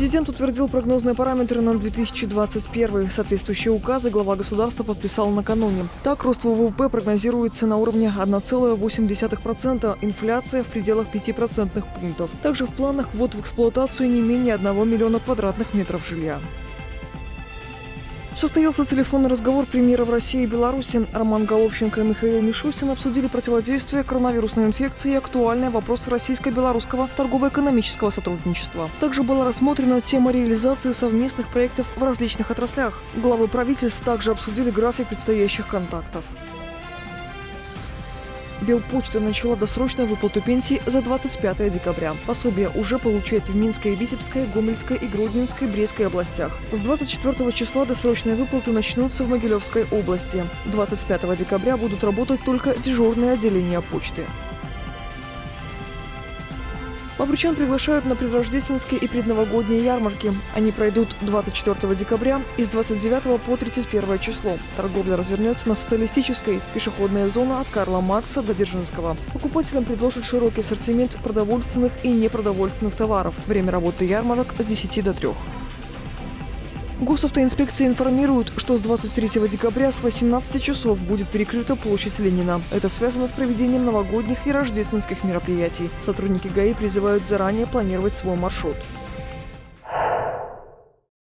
Президент утвердил прогнозные параметры на 2021. Соответствующие указы глава государства подписал накануне. Так, рост ВВП прогнозируется на уровне 1,8%, инфляция в пределах 5% пунктов. Также в планах ввод в эксплуатацию не менее 1 миллиона квадратных метров жилья. Состоялся телефонный разговор премьера в России и Беларуси. Роман Головченко и Михаил Мишустин обсудили противодействие коронавирусной инфекции и актуальные вопросы российско-белорусского торгово-экономического сотрудничества. Также была рассмотрена тема реализации совместных проектов в различных отраслях. Главы правительств также обсудили график предстоящих контактов. Белпочта начала досрочную выплату пенсий за 25 декабря. Пособие уже получают в Минской, Витебской, Гомельской и Гродненской, Брестской областях. С 24 числа досрочные выплаты начнутся в Могилевской области. 25 декабря будут работать только дежурные отделения почты. Бобручан приглашают на предрождественские и предновогодние ярмарки. Они пройдут 24 декабря и с 29 по 31 число. Торговля развернется на социалистической. Пешеходная зона от Карла Маркса до Дзержинского. Покупателям предложат широкий ассортимент продовольственных и непродовольственных товаров. Время работы ярмарок с 10 до 3. Госавтоинспекция информирует, что с 23 декабря с 18 часов будет перекрыта площадь Ленина. Это связано с проведением новогодних и рождественских мероприятий. Сотрудники ГАИ призывают заранее планировать свой маршрут.